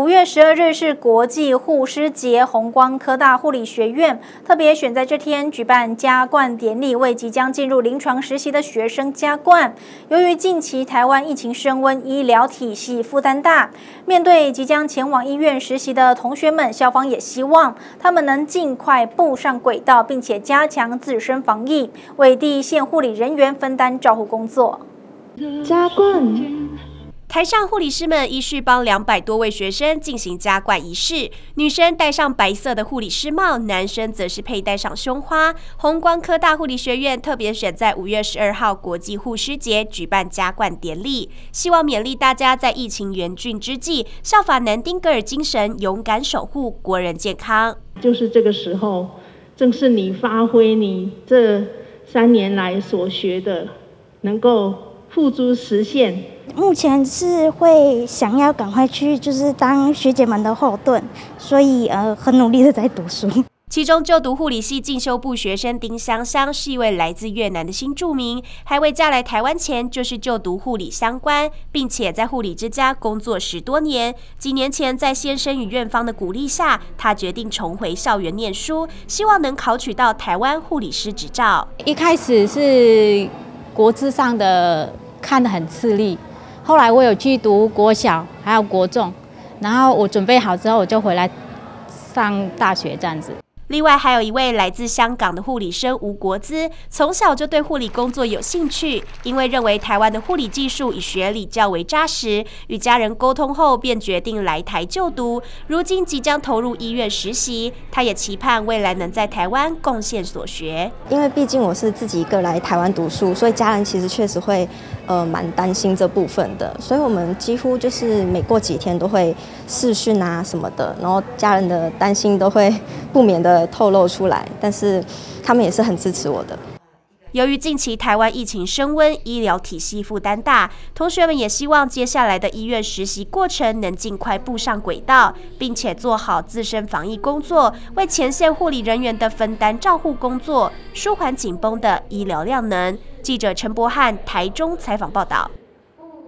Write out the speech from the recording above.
五月十二日是国际护师节，红光科大护理学院特别选在这天举办加冠典礼，为即将进入临床实习的学生加冠。由于近期台湾疫情升温，医疗体系负担大，面对即将前往医院实习的同学们，校方也希望他们能尽快步上轨道，并且加强自身防疫，为第一线护理人员分担照护工作。加冠。台上护理师们依序帮两百多位学生进行加冠仪式，女生戴上白色的护理师帽，男生则是佩戴上胸花。红光科大护理学院特别选在五月十二号国际护师节举办加冠典礼，希望勉励大家在疫情严峻之际，效法南丁格尔精神，勇敢守护国人健康。就是这个时候，正是你发挥你这三年来所学的，能够付诸实现。目前是会想要赶快去，就是当学姐们的后盾，所以呃很努力的在读书。其中就读护理系进修部学生丁香香是一位来自越南的新住民，还未嫁来台湾前就是就读护理相关，并且在护理之家工作十多年。几年前在先生与院方的鼓励下，他决定重回校园念书，希望能考取到台湾护理师执照。一开始是国字上的看得很吃力。后来我有去读国小，还有国中，然后我准备好之后，我就回来上大学这样子。另外，还有一位来自香港的护理生吴国资，从小就对护理工作有兴趣，因为认为台湾的护理技术与学历较为扎实，与家人沟通后便决定来台就读。如今即将投入医院实习，他也期盼未来能在台湾贡献所学。因为毕竟我是自己一个来台湾读书，所以家人其实确实会呃蛮担心这部分的，所以我们几乎就是每过几天都会视讯啊什么的，然后家人的担心都会 不免的透露出来，但是他们也是很支持我的。由于近期台湾疫情升温，医疗体系负担大，同学们也希望接下来的医院实习过程能尽快步上轨道，并且做好自身防疫工作，为前线护理人员的分担照护工作，舒缓紧绷的医疗量能。记者陈博翰台中采访报道。